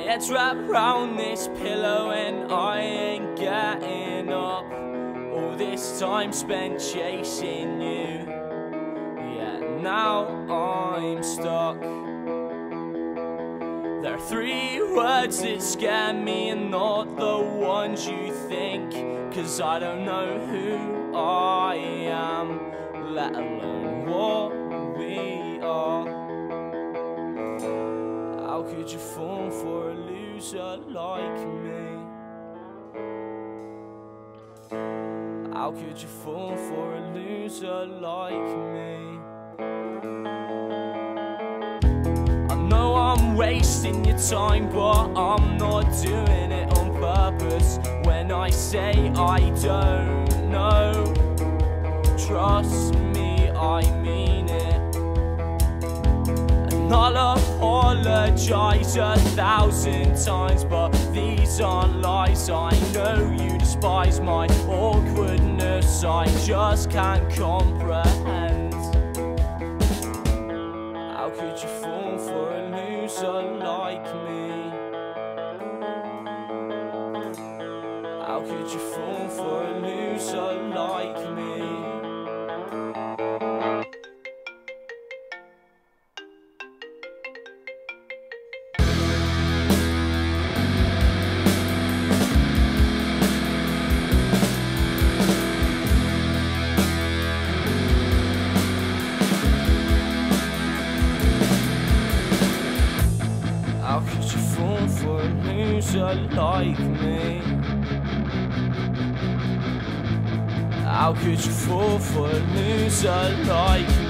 head's wrapped round this pillow and I ain't getting up. All this time spent chasing you. Yeah, now I'm stuck. There are three words that scare me and not the ones you think. Cause I don't know who I am, let alone How could you fall for a loser like me? How could you fall for a loser like me? I know I'm wasting your time, but I'm not doing it on purpose. When I say I don't know, trust me, I mean it. I'll apologize a thousand times, but these aren't lies. I know you despise my awkwardness, I just can't comprehend. How could you fall for a loser like me? How could you fall for a loser like me? Loser like me? How could you fall for a loser like me?